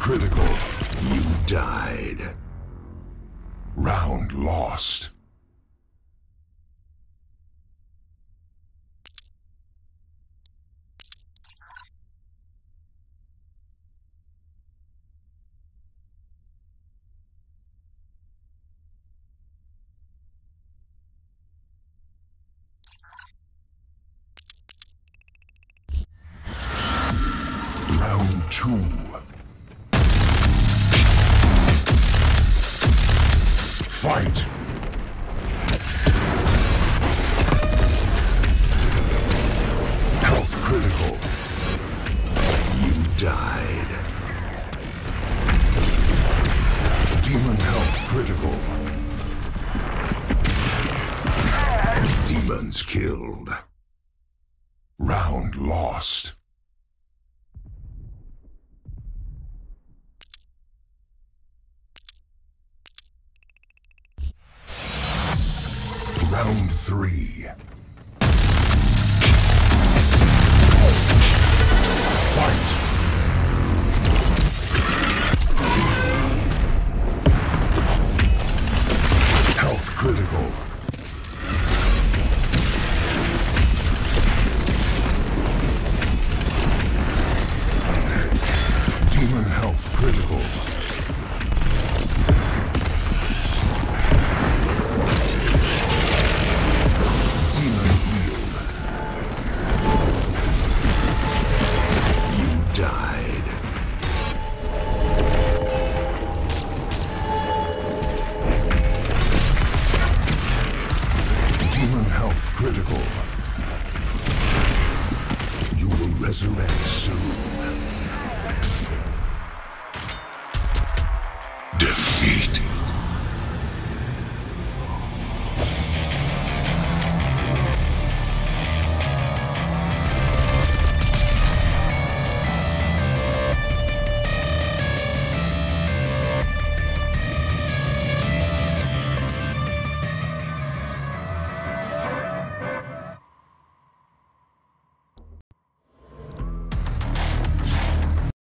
critical. You died. Round lost. Round two. Fight! Health critical. You died. Demon health critical. Demons killed. Round lost. Round three. Fight! Human health critical. You will resurrect soon.